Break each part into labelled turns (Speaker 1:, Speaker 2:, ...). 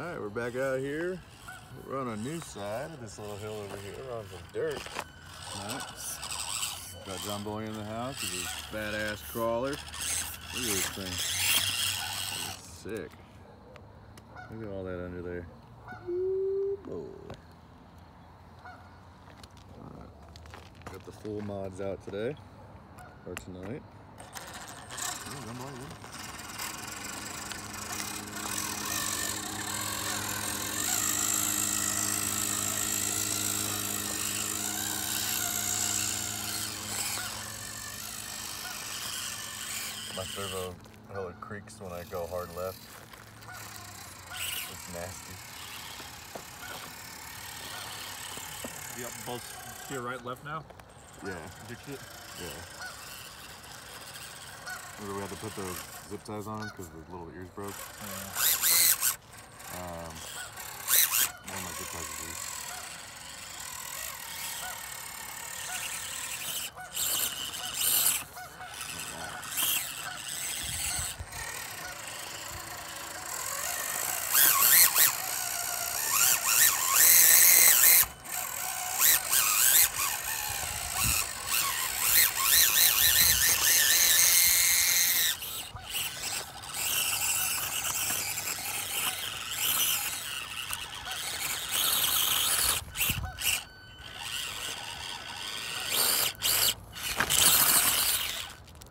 Speaker 1: Alright, we're back out here. We're on a new side of this little hill over here. We're on some dirt. Nice. Got John Boy in the house with his badass crawler. Look at this thing. sick. Look at all that under there. Ooh, boy. Got the full mods out today. Or tonight. Yeah, My servo hella creaks when I go hard left. It's nasty.
Speaker 2: You got both to your right, left now?
Speaker 1: Yeah,
Speaker 2: Fix it.
Speaker 1: yeah. Remember we had to put those zip ties on because the little ears broke. Um, one of my zip ties is loose.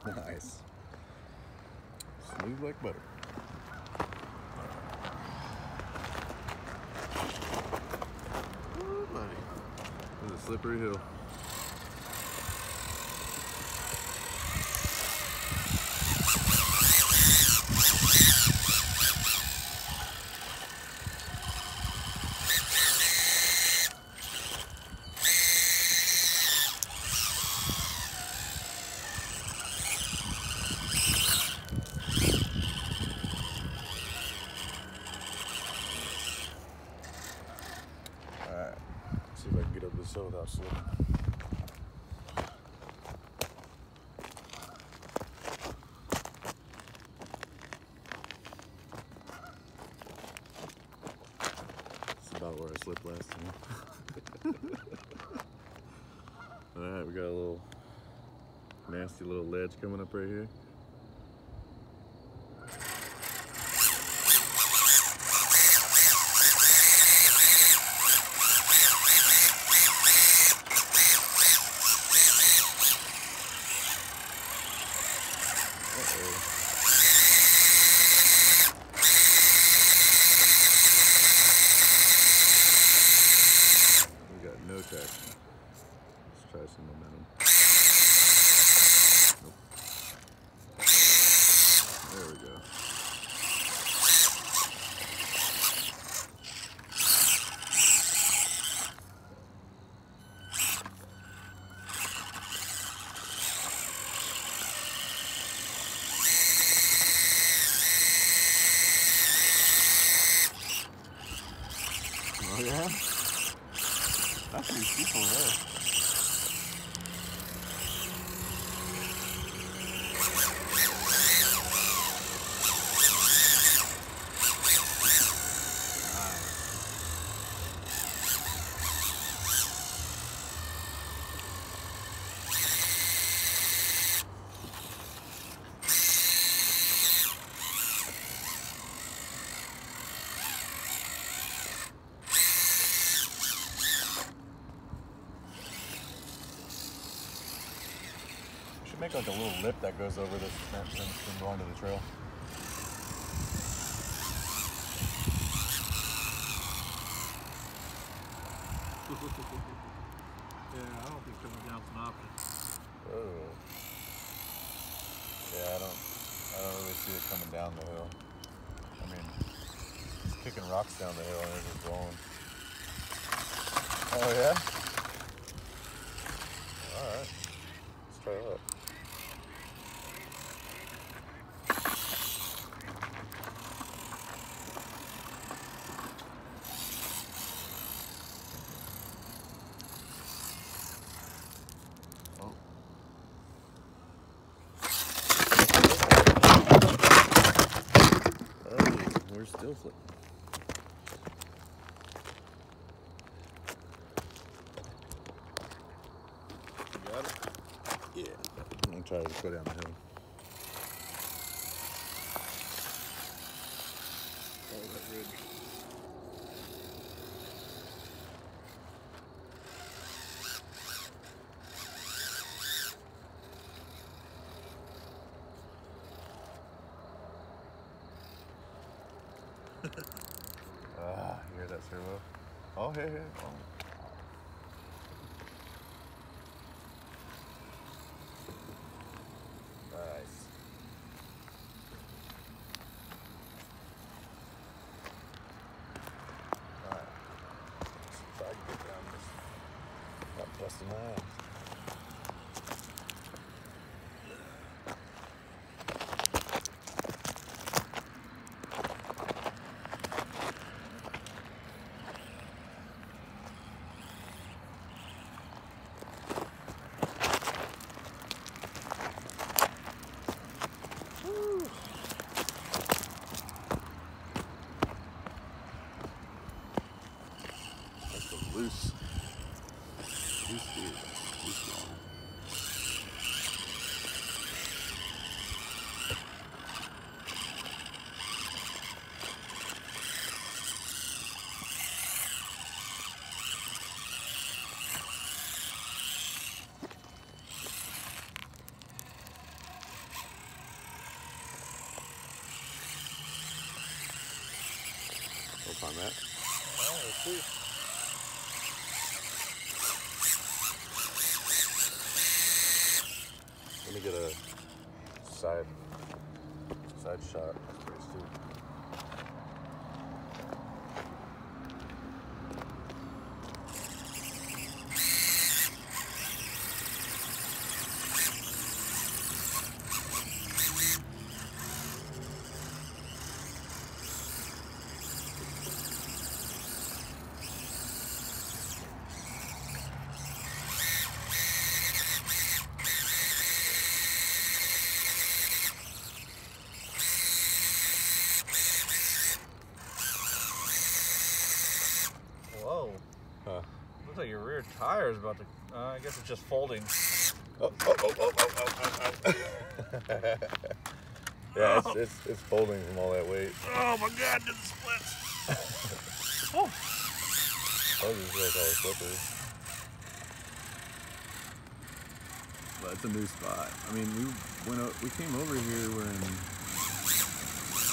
Speaker 1: Nice. Smooth like butter. Ooh, buddy. This is a slippery hill. Alright. See if I can get up this hill without slipping. It's last time. Alright, we got a little nasty little ledge coming up right here. Uh-oh. We got no traction. Let's try some momentum. Nope. There we go. Oh yeah? That's pretty people there. Should make like a little lip that goes over this fence and and go onto the trail.
Speaker 2: Yeah, I don't think coming down's an option.
Speaker 1: Oh. Yeah, I don't I don't really see it coming down the hill. I mean it's kicking rocks down the hill and it's just rolling. Oh yeah? Alright. Let's try that. still floating. You got it? Yeah. I'm trying to go down the hill. Ah, you hear that servo? Oh, hey, hey. Oh. Nice. Alright. Let's try to get down this. Not busting my ass. That's a loose, loose deer. Loose one. We'll find that.
Speaker 2: Oh, let's see.
Speaker 1: Let me get a side side shot. That's pretty stupid.
Speaker 2: Whoa.
Speaker 1: Huh.
Speaker 2: Looks like your rear tire is about to. Uh, I guess it's just folding.
Speaker 1: Oh, oh, oh, oh, oh, oh, oh, oh. yeah, it's, it's, it's folding from all that weight.
Speaker 2: Oh my god, it splits. oh.
Speaker 1: Oh, this is like all slippery. But it's a new spot. I mean, we went o- we came over here when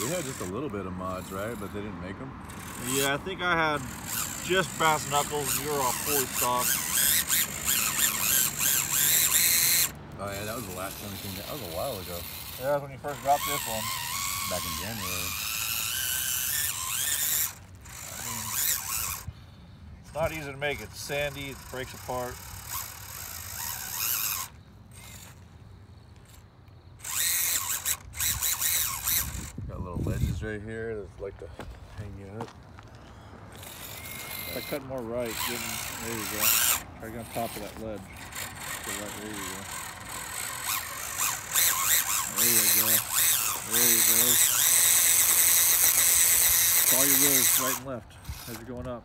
Speaker 1: we had just a little bit of mods, right? But they didn't make them.
Speaker 2: Yeah, I think I had just brass knuckles and you were all
Speaker 1: Oh yeah, that was the last time we came down. That was a while ago,
Speaker 2: Yeah, that's when you first got this one.
Speaker 1: back in January.
Speaker 2: I mean, it's not easy to make. It's sandy, it breaks apart.
Speaker 1: Got little ledges right here that like to hang you up.
Speaker 2: If I cut more right, then there you go. Try to get on top of that ledge. Go right, there you go. There you go. There you go. Follow your wheels right and left as you're going up.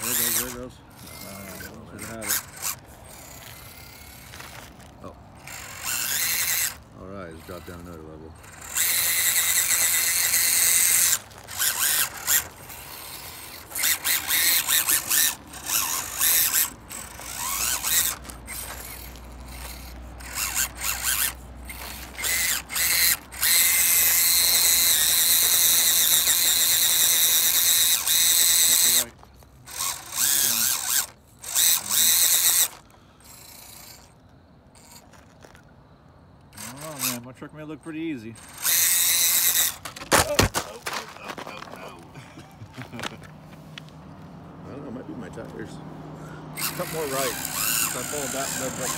Speaker 2: There it goes, there it goes. Uh, should have it.
Speaker 1: Oh. All right, let's drop down another level.
Speaker 2: Take the right. As you're going. I don't know, look pretty easy.
Speaker 1: I don't know, might be my tires.
Speaker 2: Cut more right. Start pulling that ledge up right.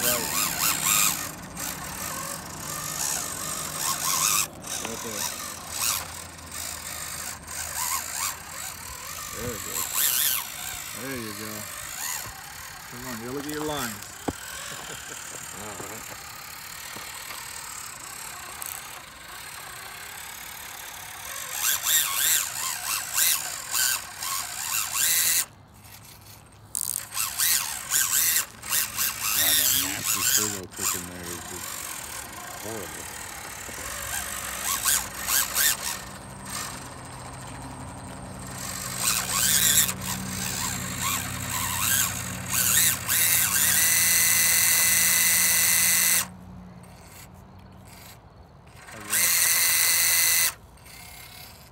Speaker 2: Right there. It goes. There you go. Come on, you look at your lines.
Speaker 1: God, that nasty turbo cooking there is just horrible.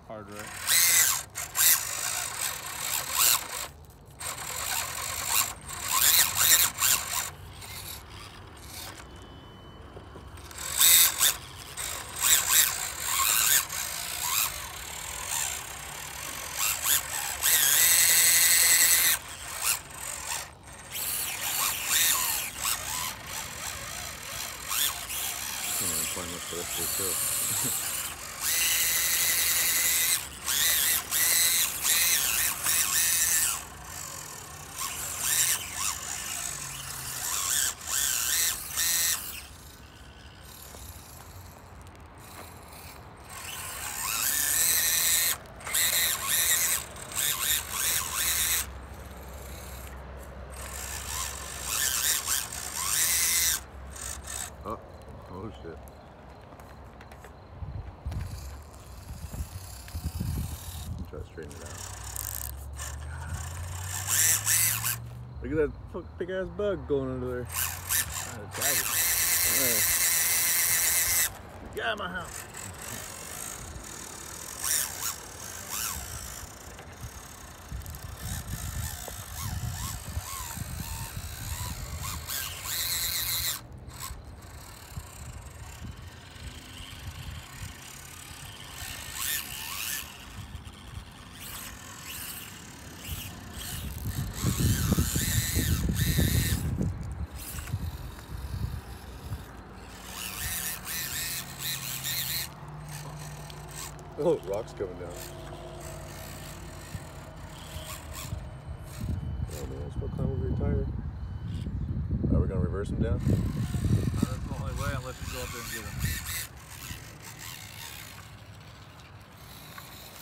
Speaker 2: Hard right.
Speaker 1: Can't even find for the rest of straighten it out. Look at that fuck big ass bug going under there. Trying to tag it.
Speaker 2: Get out of my house.
Speaker 1: Oh, rocks coming down. Oh man, let's go climb over your tire. Are we gonna reverse him down?
Speaker 2: That's the only way unless you go up there and get him.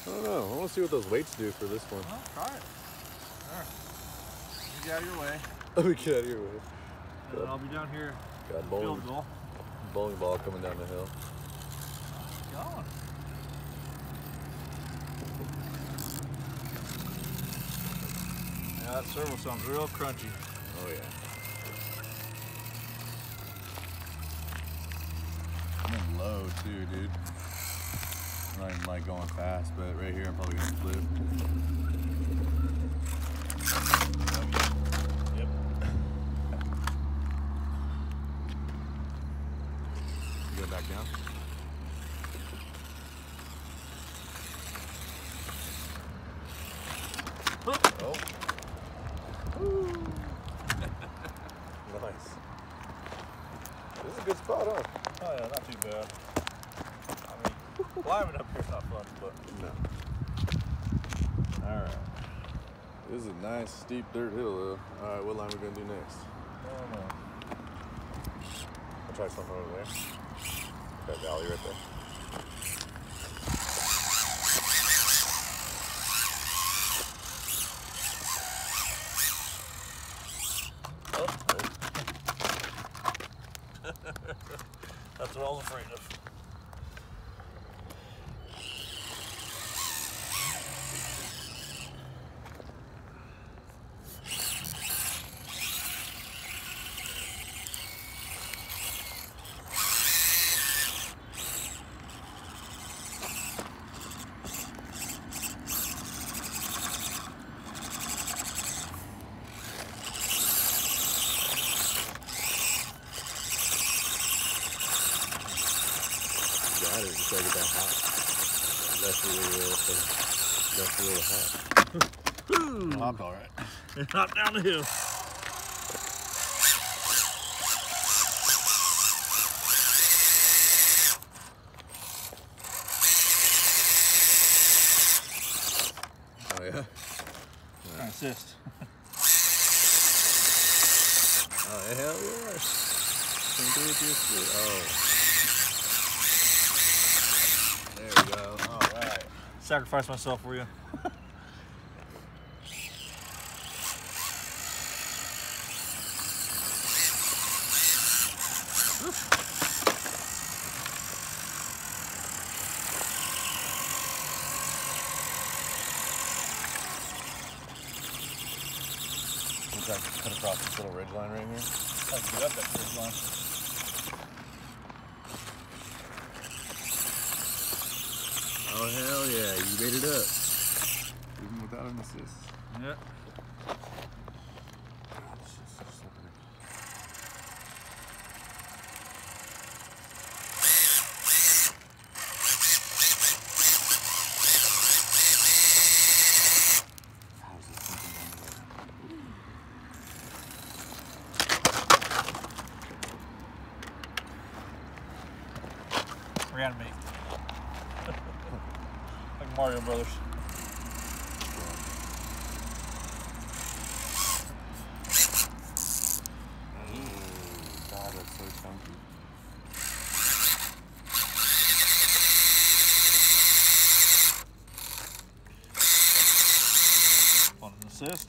Speaker 1: I don't know. I want to see what those weights do for this one.
Speaker 2: Well, try it. There. You get out of your way.
Speaker 1: Let me get out of your way.
Speaker 2: And I'll be down here.
Speaker 1: Got bowling, bowling ball coming down the hill.
Speaker 2: Going. Yeah, that servo sounds real crunchy.
Speaker 1: Oh yeah. I'm in low too, dude. I'm not even like going fast, but right here I'm probably gonna flip.
Speaker 2: Yep.
Speaker 1: You going back down? Oh. Woo. nice. This is a good spot, huh?
Speaker 2: Oh yeah, not too bad. I mean, climbing up here's not fun, but
Speaker 1: No. Alright. This is a nice steep dirt hill though. Alright, what line we gonna do next?
Speaker 2: I don't know.
Speaker 1: I'll try something over there. That valley right there.
Speaker 2: Oh. That's what I was afraid of.
Speaker 1: Got it. Just gotta get that hot. That's really real. That's really hot. Hopped alright.
Speaker 2: Not down the hill.
Speaker 1: Oh yeah.
Speaker 2: Assist.
Speaker 1: Oh hell yeah. Can't do it just good. Oh. There we go. All right.
Speaker 2: Sacrifice myself for you.
Speaker 1: like cut across this little ridge line right here.
Speaker 2: I can get up that ridge line.
Speaker 1: Oh hell yeah, you made it up. Even without an assist.
Speaker 2: Yeah.
Speaker 1: God, this is so slippery. How is this sinking down the road?
Speaker 2: Reanimate. like Mario Brothers.
Speaker 1: Ooh, God, that's so chunky.
Speaker 2: On an assist.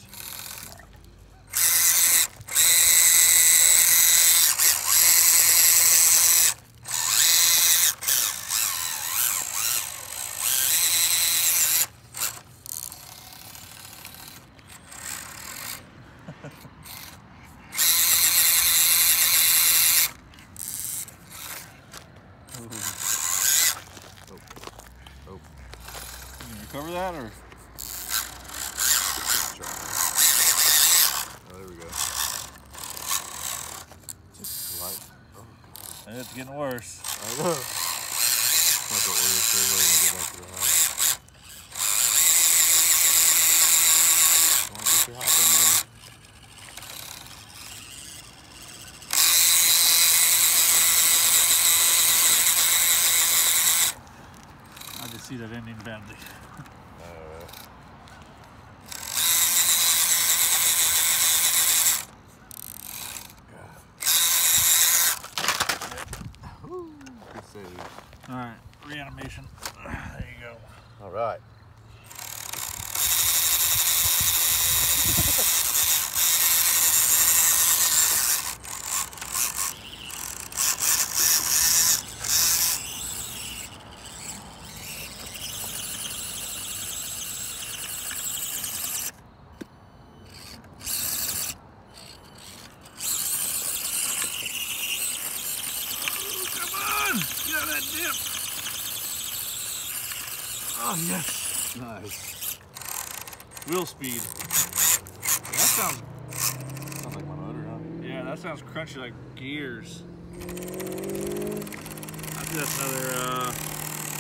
Speaker 1: Oh. Oh.
Speaker 2: You gonna recover that or?
Speaker 1: Let's try. Oh, there we go. Just light. Oh, God.
Speaker 2: It's getting worse.
Speaker 1: I know. Not the oil servo when we get back to the house. Come on, get your hop in there.
Speaker 2: I just see that ending badly.
Speaker 1: Uh, God. Woo, Good save.
Speaker 2: All right, reanimation. There you go.
Speaker 1: All right.
Speaker 2: Come on! Get out of that dip! Oh, yes.
Speaker 1: Nice.
Speaker 2: Wheel speed. That sounds,
Speaker 1: Sounds like my motor, huh?
Speaker 2: yeah, that sounds crunchy like gears. I think that's another uh,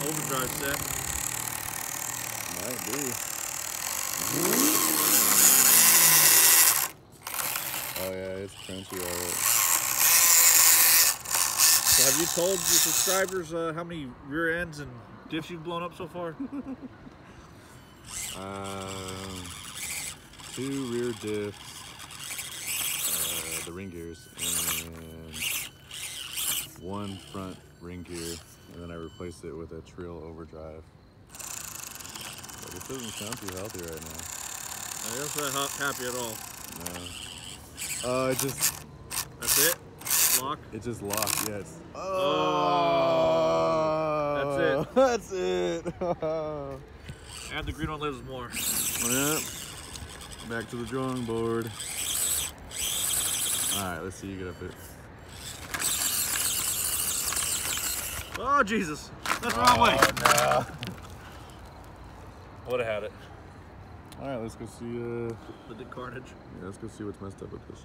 Speaker 2: overdrive set.
Speaker 1: Might be. Oh yeah, it's crunchy, alright.
Speaker 2: So have you told your subscribers uh, how many rear ends and diffs you've blown up so far?
Speaker 1: Um, two rear diffs, uh, the ring gears, and one front ring gear, and then I replaced it with a Treal overdrive. But it doesn't sound too healthy right now.
Speaker 2: I don't feel ha- happy at all.
Speaker 1: No. Uh, it just
Speaker 2: That's it? Lock?
Speaker 1: it just locked. Yes.
Speaker 2: Oh,
Speaker 1: that's it. That's it.
Speaker 2: And the green one lives more.
Speaker 1: Yep. Back to the drawing board. All right, let's see you get up it.
Speaker 2: Oh, Jesus. That's the wrong way.
Speaker 1: no.
Speaker 2: Would have had it.
Speaker 1: All right, let's go see. Uh,
Speaker 2: The carnage.
Speaker 1: yeah, let's go see what's messed up with this.